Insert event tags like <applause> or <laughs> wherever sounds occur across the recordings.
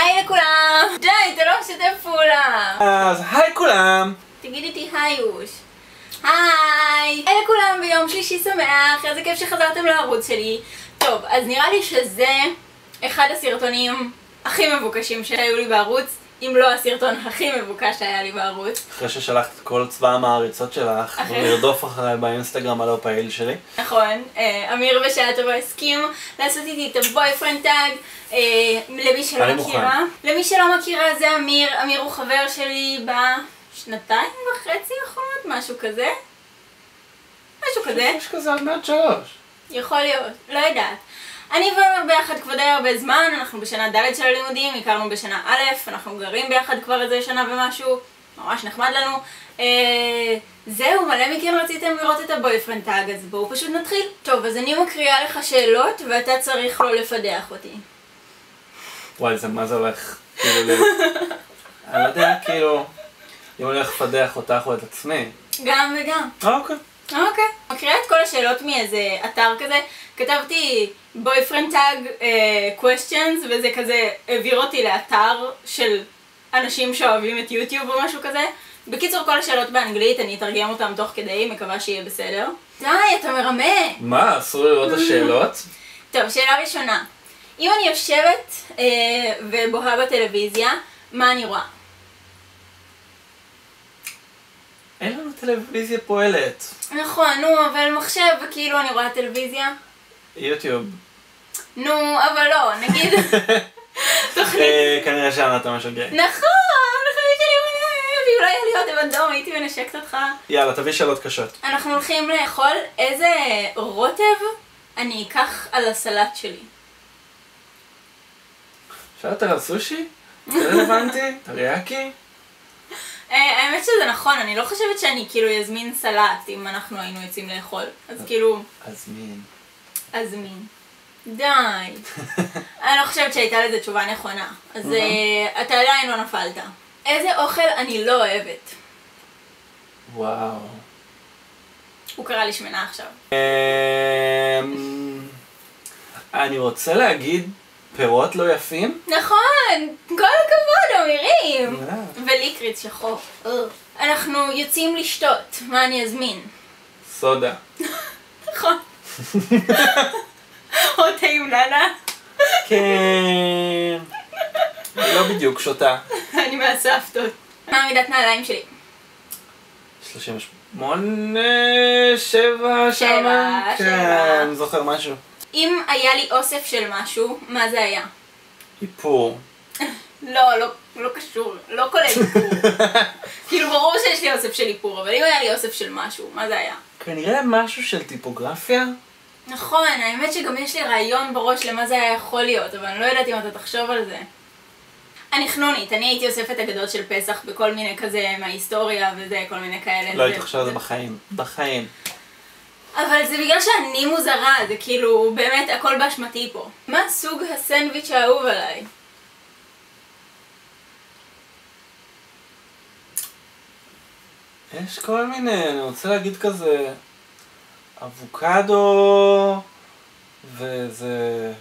היי לכולם! די, אתה לא משתף פעולה! אז היי כולם! תגיד איתי היוש. היי! היי לכולם ביום שלישי שמח, איזה כיף שחזרתם לערוץ שלי. טוב, אז נראה לי שזה אחד הסרטונים הכי מבוקשים שהיו לי בערוץ, אם לא הסרטון הכי מבוקש שהיה לי בערוץ. אחרי ששלחת את כל צבא המעריצות שלך. לרדוף אחריי באינסטגרם הלא פעיל שלי. נכון, אה, אמיר בשעה טובה הסכים לעשות איתי את ה Boyfriend Tag. אה, למי שלא מכירה, למי שלא מכירה זה אמיר, אמיר הוא חבר שלי בשנתיים וחצי האחרונות, משהו כזה. משהו כזה. יש כזה עוד מעט שלוש. יכול להיות, לא יודעת. אני ואמיר ביחד כבר די הרבה זמן, אנחנו בשנה ד' של הלימודים, הכרנו בשנה א', אנחנו גרים ביחד כבר איזה שנה ומשהו, ממש נחמד לנו. אה, זהו, מלא מכם רציתם לראות את ה Boyfriend Tag, אז בואו פשוט נתחיל. טוב, אז אני מקריאה לך שאלות, ואתה צריך לא לפדח אותי. וואי, זה מה זה הולך? כאילו, אני לא יודע, כאילו, אם אני הולך לפדח אותך או את עצמי. גם וגם. אה, אוקיי. אוקיי. מקריאה את כל השאלות מאיזה אתר כזה. כתבתי boyfriend tag uh, questions, וזה כזה העביר אותי לאתר של אנשים שאוהבים את יוטיוב או משהו כזה. בקיצור, כל השאלות באנגלית, אני אתרגם אותן תוך כדי, מקווה שיהיה בסדר. די, אתה מרמה. מה, אסור לראות את השאלות? <laughs> טוב, שאלה ראשונה. אם אני יושבת אה, ובוהה בטלוויזיה, מה אני רואה? אין לנו טלוויזיה פועלת. נכון, נו, אבל מחשב, וכאילו אני רואה טלוויזיה. יוטיוב. נו, אבל לא, נגיד... תוכנית <laughs> אה, כנראה שאמרת משהו גיי. נכון, חייבת שאני מלא, ואם לא היה לי עוד אדום הייתי מנשקת אותך. יאללה, תביא שאלות קשות. אנחנו הולכים לאכול איזה רוטב אני אקח על הסלט שלי. שאלת על סושי? זה רלוונטי? טריאקי? אה, האמת שזה נכון, אני לא חושבת שאני כאילו אזמין סלט אם אנחנו היינו יוצאים לאכול. אז כאילו, אז מין. אזמין. די. <laughs> אני לא חושבת שהייתה לזה תשובה נכונה. אז אה, אתה עדיין לא נפלת. איזה אוכל אני לא אוהבת? וואו. הוא קרא לי שמנה עכשיו. אמ, אני רוצה להגיד פירות לא יפים? נכון! כל הכבוד, אמירים! אה. וליקריץ שחור. אנחנו יוצאים לשתות, מה אני אזמין? סודה. <laughs> נכון. או תה עם נאנה. כן. לא בדיוק שותה. <laughs> אני מהסבתות. מה מידת נעליים שלי? 38, 7 שמה? שבע. כן, זוכר משהו. אם היה לי אוסף של משהו, מה זה היה? איפור. <laughs> לא, לא, לא קשור, לא כולל איפור. <laughs> כאילו ברור שיש לי אוסף של איפור, אבל אם היה לי אוסף של משהו, מה זה היה? כנראה משהו של טיפוגרפיה? נכון, האמת שגם יש לי רעיון בראש למה זה היה יכול להיות, אבל אני לא יודעת אם אתה תחשוב על זה. אני חנונית, אני הייתי אוספת אגדות של פסח בכל מיני כזה מההיסטוריה וזה, כל מיני כאלה. לא הייתי חושב על זה בחיים. בחיים. אבל זה בגלל שאני מוזרה, זה כאילו, באמת הכל באשמתי פה. מה סוג הסנדוויץ' האהוב עליי? יש כל מיני, אני רוצה להגיד כזה אבוקדו וזה...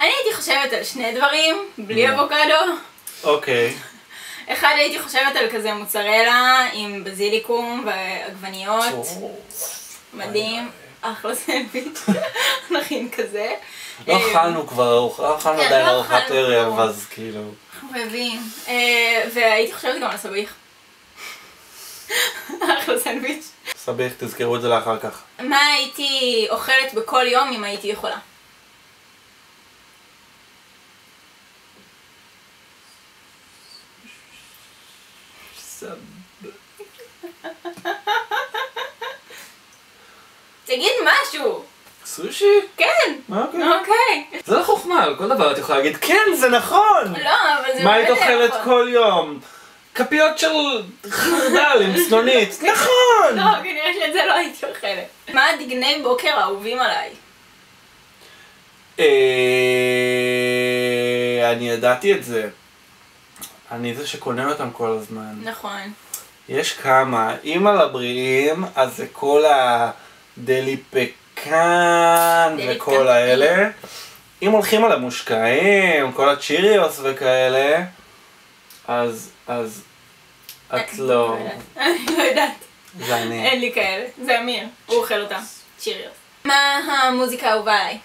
אני הייתי חושבת על שני דברים, בלי. אבוקדו. אוקיי. אחד הייתי חושבת על כזה מוצרלה עם בזיליקום ועגבניות. מדהים. אחלה סנדוויץ'. <laughs> נכין כזה. לא אה, אכלנו כבר, לא אכלנו כן, עדיין לא ארוחת. ערב, אז כאילו... אנחנו מביאים. אה, והייתי חושבת גם על סביח. <laughs> אחלה סנדוויץ'. סביח, תזכרו את זה לאחר כך. מה הייתי אוכלת בכל יום אם הייתי יכולה? <laughs> תגיד משהו! סושי? כן! אוקיי. אוקיי. זה לא חוכמה, על כל דבר את יכולה להגיד כן, זה נכון! לא, אבל זה מה היית באמת אוכלת נכון. כל יום? כפיות של חרדל עם סנונית. <laughs> נכון! לא, כנראה שאת זה לא הייתי אוכלת. מה הדגני בוקר האהובים עליי? אה, אני ידעתי את זה. אני זה שקונה אותם כל הזמן. נכון. יש כמה. אם על הבריאים, אז זה כל הדליפק דליקן דליקן. וכל האלה. אם הולכים על המושקעים, כל הצ'יריוס וכאלה, אז, אז את לא, <laughs> אני לא יודעת. זה אני. אין לי כאלה. זה אמיר. הוא אוכל אותם. צ'יריוס. מה המוזיקה האהובה עליי?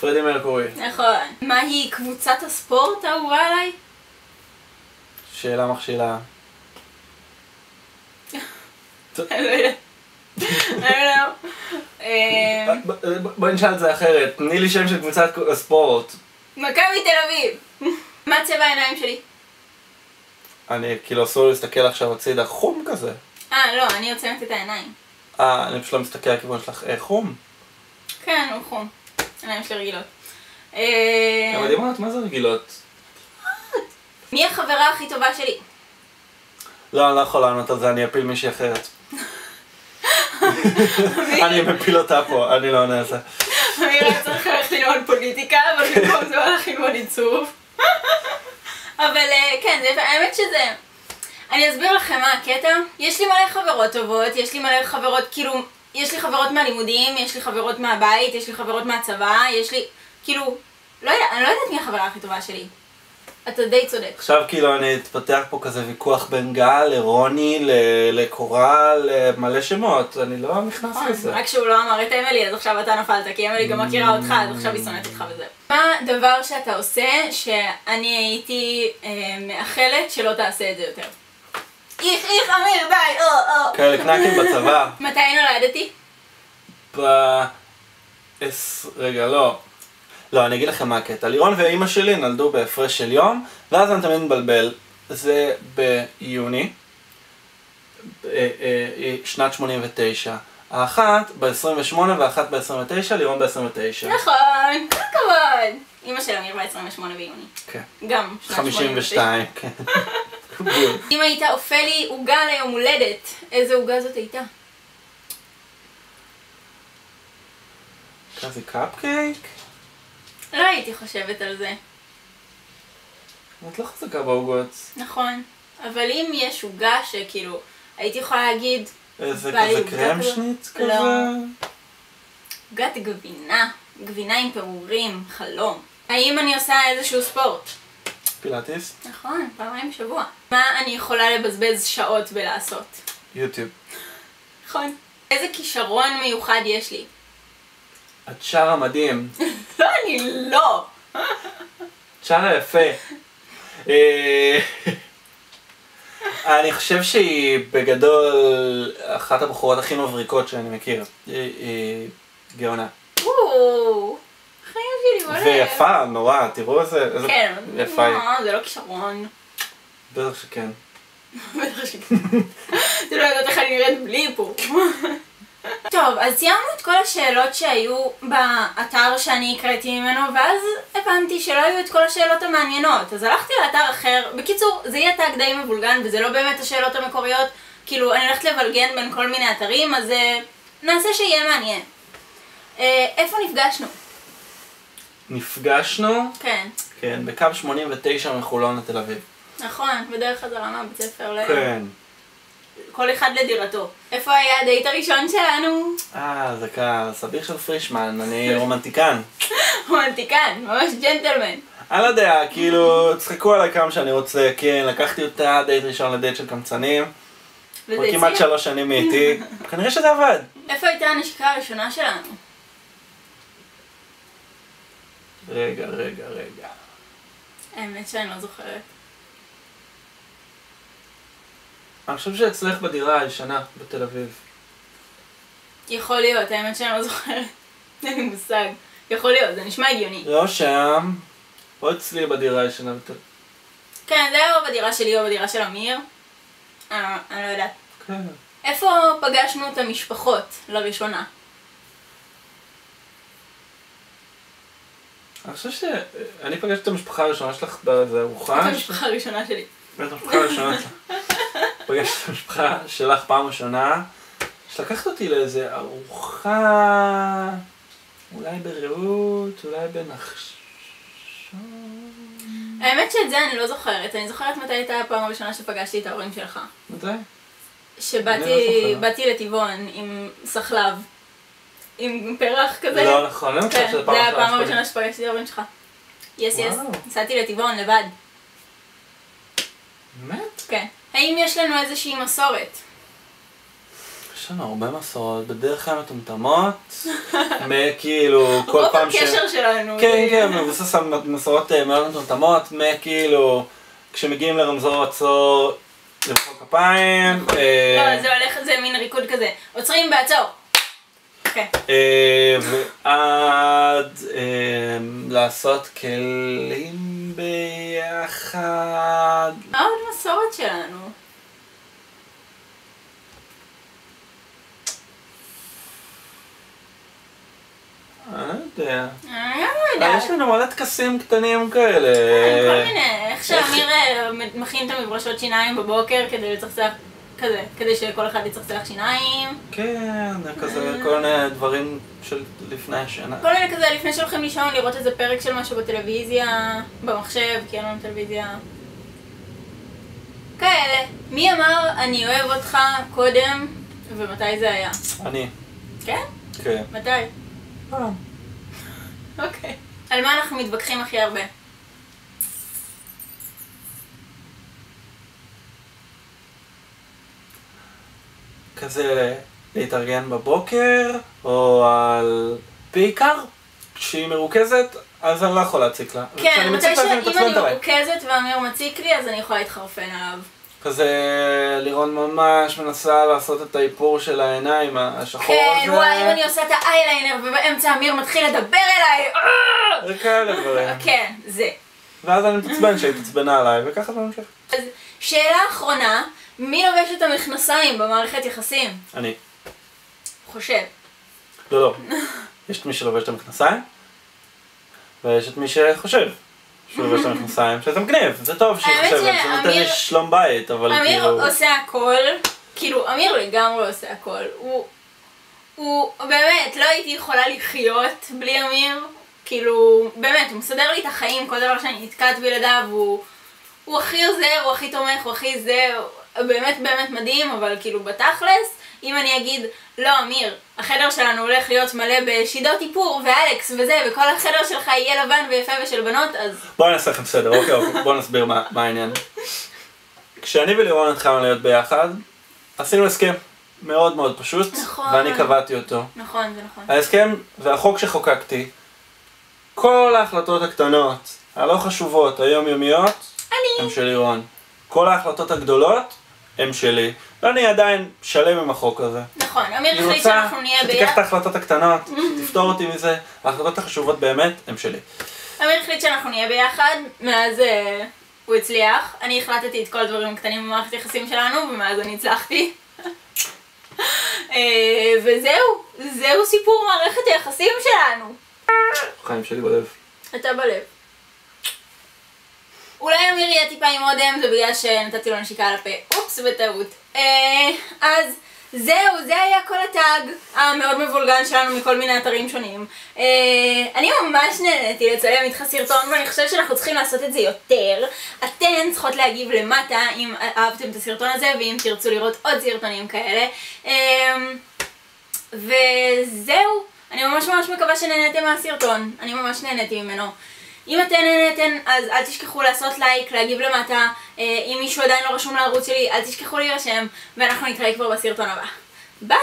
פרדי מרקורי, נכון. מהי קבוצת הספורט האהובה עליי? שאלה מכשילה. אני לא יודעת. אני לא יודעת. אה, ב- ב- בואי נשאל את זה אחרת, תני לי שם של קבוצת ספורט. מכבי תל אביב. מה צבע העיניים שלי? אני כאילו אסור להסתכל עכשיו הצידה חום כזה. אה, לא, אני עוצמת את העיניים. אה, אני פשוט לא מסתכל לכיוון שלך, אה, חום? כן, הוא חום. העיניים שלי רגילות. אה, אבל דיברת, מה זה רגילות? מי החברה הכי טובה שלי? לא, אני לא יכול לענות על זה, אני אפיל מישהי אחרת. אני מפיל אותה פה, אני לא עונה על זה. אני רק צריך ללכת ללמוד פוליטיקה, אבל במקום זה הוא הלך ללמוד עיצוב. אבל אה, כן, האמת שזה... אני אסביר לכם מה הקטע. יש לי מלא חברות טובות, יש לי מלא חברות, כאילו, יש לי חברות מהלימודים, יש לי חברות מהבית, יש לי חברות מהצבא, יש לי, כאילו, לא יודעת, אני לא יודעת מי החברה הכי טובה שלי. אתה די צודק. עכשיו כאילו אני אתפתח פה כזה ויכוח בין גל לרוני, לקורל, למלא שמות, אני לא נכנס לזה. רק שהוא לא אמר את אמילי, אז עכשיו אתה נפלת, כי אמילי גם מכירה אותך, אז עכשיו היא שונאת אותך וזה. מה הדבר שאתה עושה שאני הייתי אה, מאחלת שלא תעשה את זה יותר? איך, איך, אמיר, די, או, או. כאלה קנקים בצבא. <laughs> מתי נולדתי? ב... רגע, לא. לא, אני אגיד לכם מה הקטע. לירון ואימא שלי נולדו בהפרש של יום, ואז אני תמיד מבלבל. זה ביוני, אה, אה, אה, שנת 89. האחת ב-28 והאחת ב-29, לירון ב-29. נכון, כל הכבוד. אמא של אמיר ב-28 ביוני. כן. גם שנת 52, כן. <laughs> אם היית אופה לי עוגה ליום הולדת, איזה עוגה זאת הייתה? כזה קפקייק? לא הייתי חושבת על זה. את לא חזקה בעוגות. נכון. אבל אם יש עוגה שכאילו, הייתי יכולה להגיד, איזה כזה קרם כזאת? שניץ לא. כזה? עוגת גבינה, גבינה עם פירורים, חלום. האם אני עושה איזשהו ספורט? פילאטיס? נכון, פעמיים בשבוע. מה אני יכולה לבזבז שעות בלעשות? יוטיוב. נכון. איזה כישרון מיוחד יש לי? את שרה מדהים. <laughs> לא, אני לא. שרה יפה. אה, אני חושב שהיא בגדול אחת הבחורות הכי מבריקות שאני מכיר. היא- גאונה. חיים שלי מלא. ויפה, נורא, תראו איזה כן, יפה היא. זה לא כישרון. בטח שכן. בטח שכן. <laughs> אתה לא יודעת איך אני נראית בלי איפור. טוב, אז סיימנו את כל השאלות שהיו באתר שאני הקראתי ממנו, ואז הבנתי שלא היו את כל השאלות המעניינות. אז הלכתי לאתר אחר. בקיצור, זה יהיה טאג די מבולגן, וזה לא באמת השאלות המקוריות. כאילו, אני הולכת לבלגן בין כל מיני אתרים, אז אה, נעשה שיהיה מעניין. אה, איפה נפגשנו? נפגשנו, כן, כן, בקו 89 מחולון לתל אביב. נכון, בדרך חזרה מהבית ספר ל... כן. כל אחד לדירתו. איפה היה הדייט הראשון שלנו? אה, זה קל, סביח של פרישמן, אני רומנטיקן. <laughs> רומנטיקן, ממש ג'נטלמן. אני לא יודע, כאילו, צחקו עליי כמה שאני רוצה, כן, לקחתי אותה דייט ראשון לדייט של קמצנים, וזה כבר כמעט. שלוש שנים מאיתי, <laughs> כנראה שזה עבד. איפה הייתה הנשיקה הראשונה שלנו? רגע, רגע, רגע. האמת שאני לא זוכרת. אני חושב שאצלך בדירה הישנה בתל אביב. יכול להיות, האמת שאני לא זוכרת. אין לי מושג. יכול להיות, זה נשמע הגיוני. לא שם, או אצלי בדירה הישנה בתל אביב. כן, זה היה או בדירה שלי או בדירה של אמיר. אה, אני לא יודעת. כן. איפה פגשנו את המשפחות לראשונה? אני חושב שאני פגשתי את המשפחה הראשונה שלך באיזה את. המשפחה הראשונה שלי. את המשפחה הראשונה שלך. <laughs> פגשתי את המשפחה שלך פעם ראשונה, שלקחת אותי לאיזה ארוחה, אולי ברעות, אולי בנחשון. האמת שאת זה אני לא זוכרת. אני זוכרת מתי הייתה הפעם הראשונה שפגשתי את ההורים שלך. מתי? לא שבאתי. באתי לטבעון עם סחלב. עם פרח כזה. לא נכון, אני חושב כן, שזה זה פעם ראשונה הפעם שפגשתי. הראשונה שפגשתי את הבן שלך. יס יס. נסעתי לטבעון לבד. באמת? כן. האם יש לנו איזושהי מסורת? יש לנו הרבה מסורות, בדרך כלל מטומטמות, מכאילו <laughs> כל רוב פעם ש... הקשר שלנו. כן, כן, מבוסס על מסורות אה, מאוד מטומטמות, מכאילו כשמגיעים לרמזור עצור למחוא כפיים, אה, לא, זה הולך, זה מין ריקוד כזה. עוצרים בעצור. כן. אה, ועד לעשות כלים ביחד. שלנו? אני לא יודע. אני לא אה, יודעת. יש לנו מלא טקסים קטנים כאלה. כן, כל מיני, איך שאמיר אה, מכין את המברשות שיניים בבוקר כדי לצחצח, כזה, כדי שכל אחד יצחצח שיניים. כן, זה כזה כל מיני דברים של לפני השינה. כל מיני כזה, לפני שהולכים לישון, לראות איזה פרק של משהו בטלוויזיה, במחשב, כי אין לנו טלוויזיה. כאלה. מי אמר אני אוהב אותך קודם, ומתי זה היה? אני, כן? כן. מתי? אוקיי. על מה אנחנו מתווכחים הכי הרבה? כזה להתארגן בבוקר, או על... בעיקר כשהיא מרוכזת, אז אני לא יכול להציק לה. כן, מתי שאם אני. מרוכזת ואמיר מציק לי, אז אני יכולה להתחרפן עליו. כזה לירון ממש מנסה לעשות את האיפור של העיניים השחור הזה. כן, וואי, אם אני עושה את האייליינר ובאמצע אמיר מתחיל לדבר אליי, אה! דברים. <laughs> כן, זה. ואז אני מתעצבן שהיא התעצבנה עליי, וככה זה ממשיך. אז שאלה אחרונה, מי לובש את המכנסיים במערכת יחסים? אני. חושב. לא, לא. יש את מי שלובש את המכנסיים, ויש את מי שחושב שהוא לובש את <laughs> המכנסיים, שזה מגניב, זה טוב שהיא חושבת, זה נותן לי שלום בית, אבל אמיר כאילו... עושה הכל, כאילו, אמיר לגמרי עושה הכל. הוא, הוא, באמת, לא הייתי יכולה לחיות בלי אמיר. כאילו, באמת, הוא מסדר לי את החיים, כל דבר שאני נתקעת בלעדיו, הוא, הוא הכי עוזר, הוא הכי תומך, הוא הכי זה, באמת באמת מדהים, אבל כאילו, בתכלס, אם אני אגיד, לא, אמיר, החדר שלנו הולך להיות מלא בשידות איפור, ואלכס וזה, וכל החדר שלך יהיה לבן ויפה ושל בנות, אז בואו נעשה לכם סדר, אוקיי, אוקיי, בואו נסביר מה מה העניין. כשאני ולירון התחלנו להיות ביחד, עשינו הסכם מאוד מאוד פשוט, נכון. ואני קבעתי אותו. נכון, זה נכון. ההסכם והחוק שחוקקתי, כל ההחלטות הקטנות, הלא חשובות, היומיומיות, אני. הם של לירון. כל ההחלטות הגדולות, הם שלי. ואני עדיין שלם עם החוק הזה. נכון, אמיר אני החליט רוצה שאנחנו נהיה שתיקח את ביחד. ההחלטות הקטנות, תפתור אותי מזה. ההחלטות החשובות באמת, הם שלי. אמיר החליט שאנחנו נהיה ביחד, מאז אה, הוא הצליח. אני החלטתי את כל הדברים הקטנים במערכת היחסים שלנו, ומאז אני הצלחתי. <laughs> אה, וזהו, זהו סיפור מערכת היחסים שלנו. חיים שלי בלב. אתה בלב. אולי אמיר יהיה טיפה עם אודם, זה בגלל שנתתי לו נשיקה על הפה. אופס, בטעות. אה, אז זהו, זה היה כל הטאג המאוד מבולגן שלנו מכל מיני אתרים שונים. אה, אני ממש נהניתי לצלם איתך סרטון, ואני חושבת שאנחנו צריכים לעשות את זה יותר. אתן צריכות להגיב למטה אם אהבתם את הסרטון הזה, ואם תרצו לראות עוד סרטונים כאלה. אה, וזהו, אני ממש ממש מקווה שנהניתם מהסרטון, אני ממש נהניתי ממנו. אם אתן נהניתן, אז אל תשכחו לעשות לייק, להגיב למטה. אה, אם מישהו עדיין לא רשום לערוץ שלי, אל תשכחו להירשם, ואנחנו נתראה כבר בסרטון הבא. ביי!